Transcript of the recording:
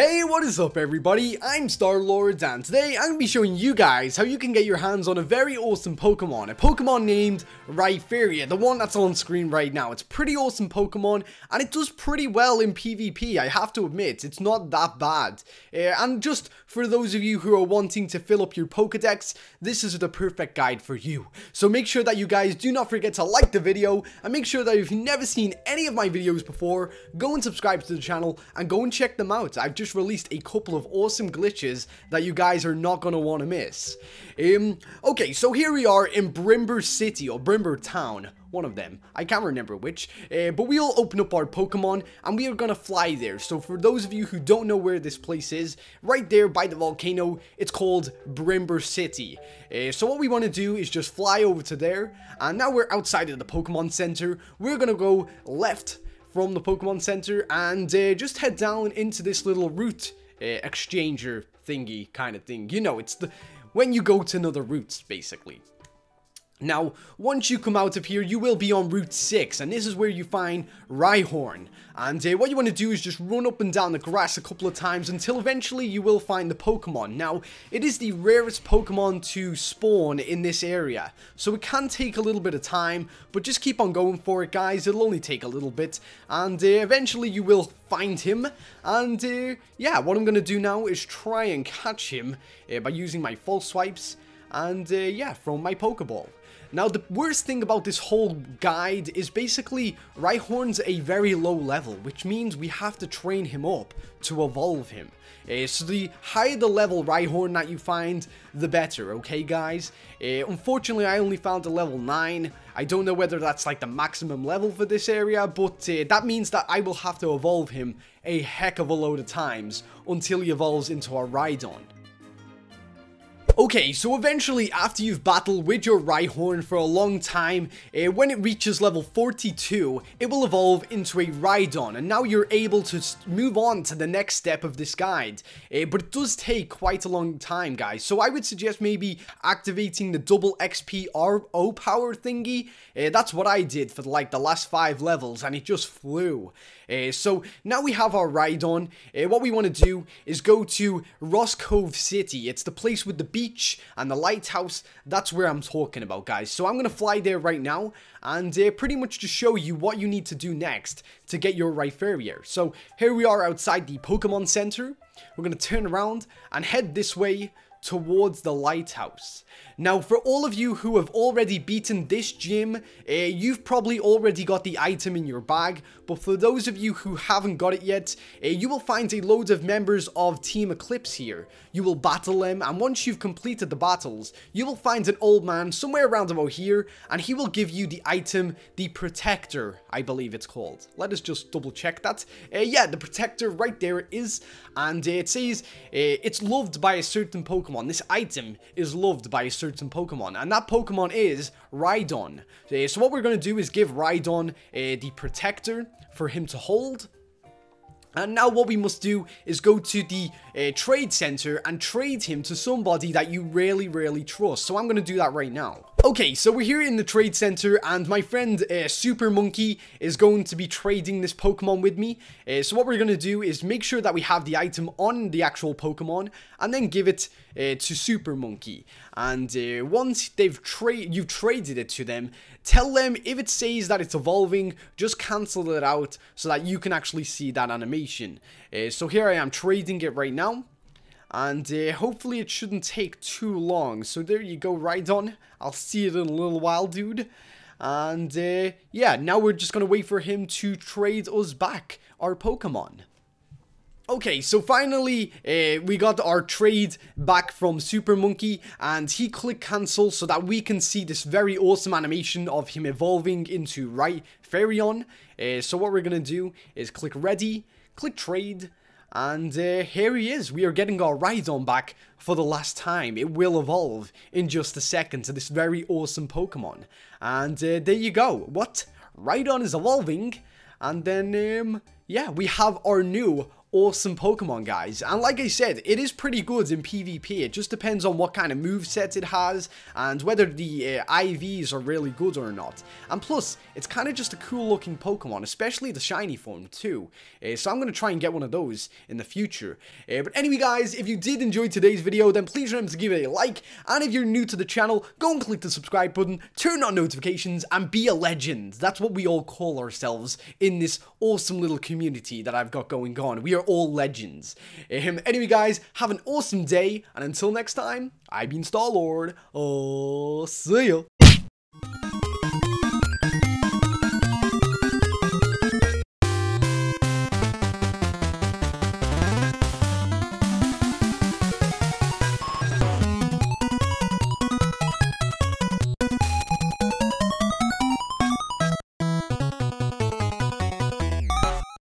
Hey, what is up everybody? I'm Star-Lord and today I'm going to be showing you guys how you can get your hands on a very awesome Pokemon. A Pokemon named Rhyperior, the one that's on screen right now. It's pretty awesome Pokemon and it does pretty well in PvP, I have to admit. It's not that bad. Uh, and just for those of you who are wanting to fill up your Pokedex, this is the perfect guide for you. So make sure that you guys do not forget to like the video and make sure that if you've never seen any of my videos before, go and subscribe to the channel and go and check them out. I've just released a couple of awesome glitches that you guys are not going to want to miss. Um, okay, so here we are in Brimber City, or Brimber Town one of them. I can't remember which, uh, but we'll open up our Pokemon and we are gonna fly there. So for those of you who don't know where this place is, right there by the volcano, it's called Brimber City. Uh, so what we want to do is just fly over to there, and now we're outside of the Pokemon Center. We're gonna go left from the Pokemon Center and uh, just head down into this little route uh, exchanger thingy kind of thing. You know, it's the when you go to another routes, basically. Now, once you come out of here, you will be on Route 6, and this is where you find Rhyhorn. And uh, what you want to do is just run up and down the grass a couple of times until eventually you will find the Pokemon. Now, it is the rarest Pokemon to spawn in this area, so it can take a little bit of time, but just keep on going for it, guys. It'll only take a little bit, and uh, eventually you will find him. And uh, yeah, what I'm going to do now is try and catch him uh, by using my false swipes, and uh, yeah, from my Pokeball. Now, the worst thing about this whole guide is basically Rhyhorn's a very low level, which means we have to train him up to evolve him. Uh, so the higher the level Rhyhorn that you find, the better, okay guys? Uh, unfortunately, I only found a level 9. I don't know whether that's like the maximum level for this area, but uh, that means that I will have to evolve him a heck of a load of times until he evolves into a Rhydon. Okay, so eventually after you've battled with your Rhyhorn for a long time, uh, when it reaches level 42, it will evolve into a Rhydon, and now you're able to move on to the next step of this guide. Uh, but it does take quite a long time, guys, so I would suggest maybe activating the double XP RO power thingy. Uh, that's what I did for like the last five levels, and it just flew. So now we have our Rhydon. What we want to do is go to Roscove City. It's the place with the beach and the lighthouse. That's where I'm talking about, guys. So I'm going to fly there right now and uh, pretty much to show you what you need to do next to get your Rhyperior. So here we are outside the Pokemon Center. We're going to turn around and head this way towards the lighthouse. Now, for all of you who have already beaten this gym, uh, you've probably already got the item in your bag, but for those of you who haven't got it yet, uh, you will find a load of members of Team Eclipse here. You will battle them, and once you've completed the battles, you will find an old man somewhere around about here, and he will give you the item, the Protector, I believe it's called. Let us just double check that. Uh, yeah, the Protector right there it is, and it says it's loved by a certain Pokemon. This item is loved by a certain Pokemon, and that Pokemon is Rhydon. Uh, so what we're going to do is give Rhydon uh, the Protector for him to hold, and now what we must do is go to the uh, trade center and trade him to somebody that you really, really trust. So I'm going to do that right now. Okay, so we're here in the trade center and my friend uh, Super Monkey is going to be trading this Pokemon with me. Uh, so what we're going to do is make sure that we have the item on the actual Pokemon and then give it uh, to Super Monkey. And uh, once they've tra you've traded it to them, tell them if it says that it's evolving, just cancel it out so that you can actually see that animation. Uh, so here I am trading it right now and uh, hopefully it shouldn't take too long. So there you go, Rhydon. I'll see it in a little while, dude. And uh, yeah, now we're just gonna wait for him to trade us back our Pokemon. Okay, so finally, uh, we got our trade back from Super Monkey, and he clicked cancel so that we can see this very awesome animation of him evolving into Right Fairyon. Uh, so what we're gonna do is click ready, click trade, and uh, here he is. We are getting our Rhydon back for the last time. It will evolve in just a second to this very awesome Pokemon. And uh, there you go. What? Rhydon is evolving. And then, um, yeah, we have our new awesome Pokemon, guys. And like I said, it is pretty good in PvP. It just depends on what kind of move sets it has and whether the uh, IVs are really good or not. And plus, it's kind of just a cool looking Pokemon, especially the shiny form too. Uh, so I'm going to try and get one of those in the future. Uh, but anyway, guys, if you did enjoy today's video, then please remember to give it a like. And if you're new to the channel, go and click the subscribe button, turn on notifications, and be a legend. That's what we all call ourselves in this awesome little community that I've got going on. We are all legends. Um, anyway, guys, have an awesome day, and until next time, I've been Star-Lord. Oh, see ya.